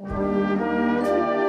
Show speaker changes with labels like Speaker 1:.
Speaker 1: Música